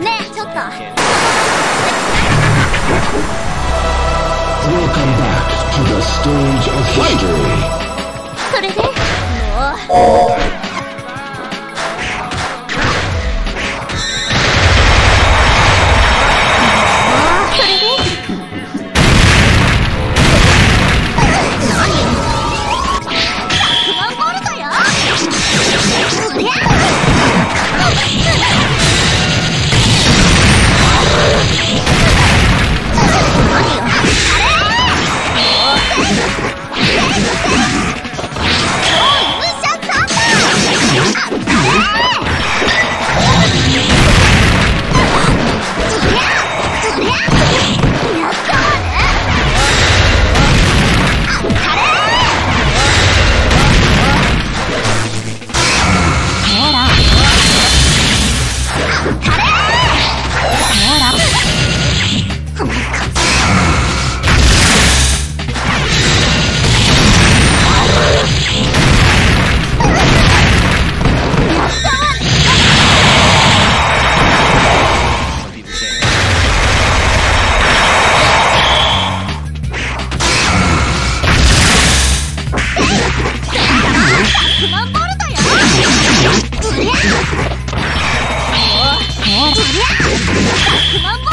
ねえちょっと Welcome back to the stage of history. それでもう 万本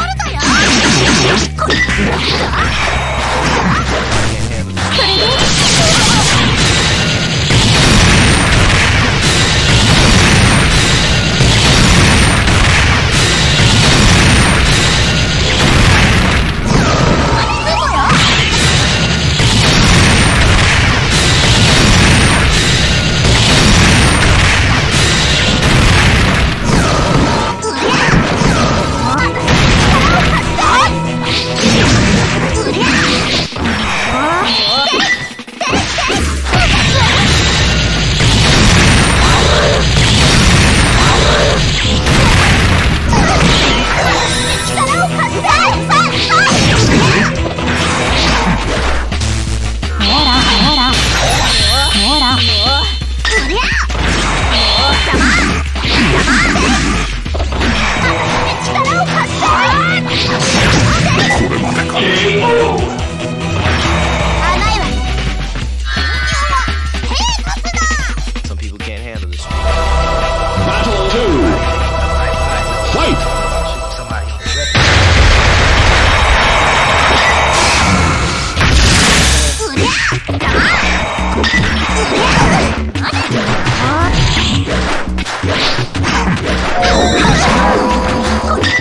もう。そりゃもう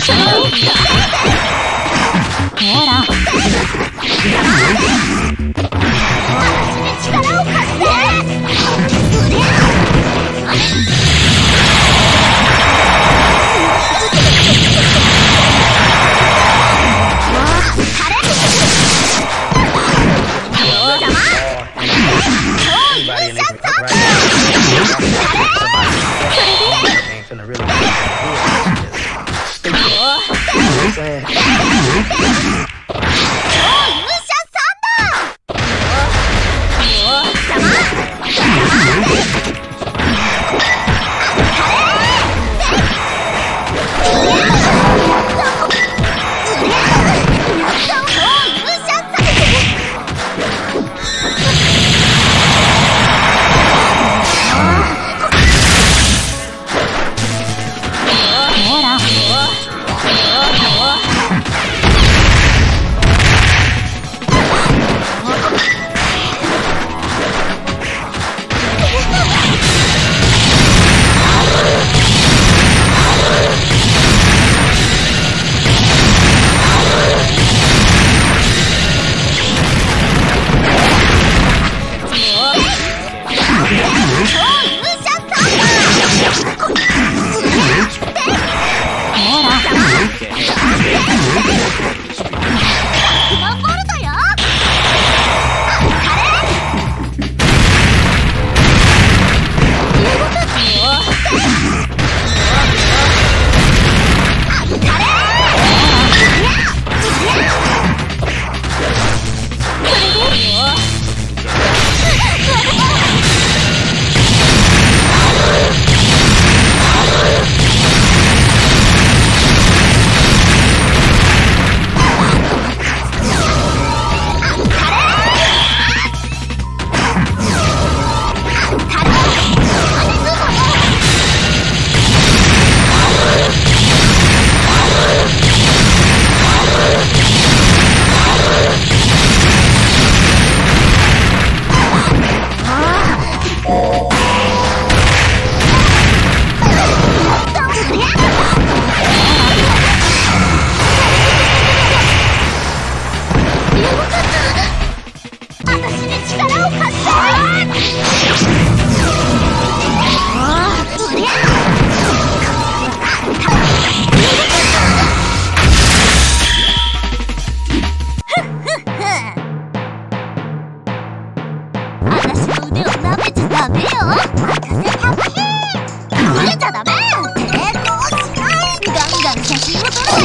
ほら。